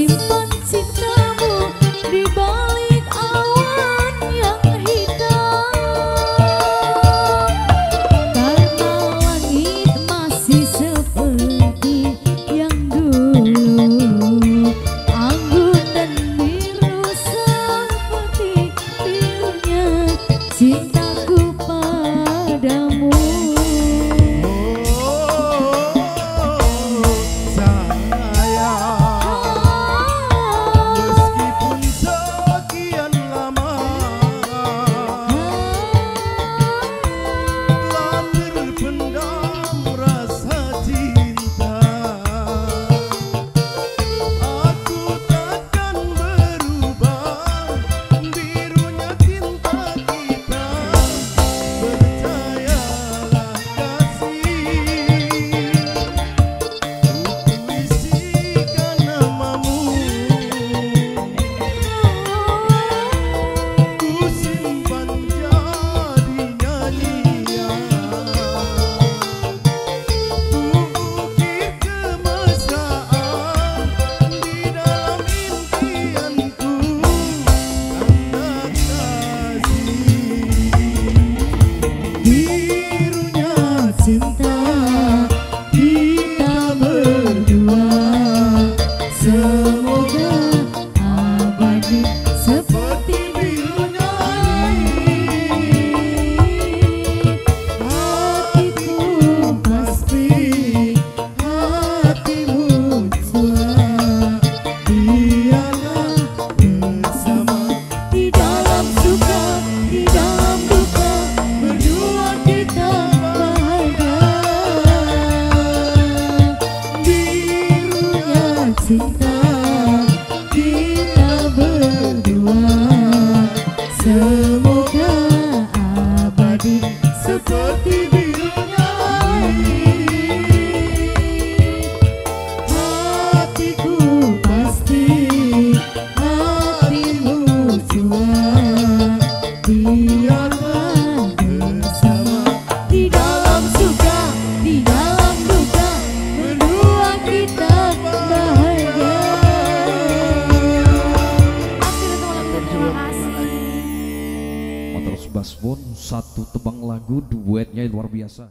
simpan cintamu di balik awan yang hitam. Karena langit masih seperti yang dulu. Anggun dan biru seperti birunya cinta to seperti dirinya Hatiku pasti hatimu juga. Basbon satu tebang lagu duetnya luar biasa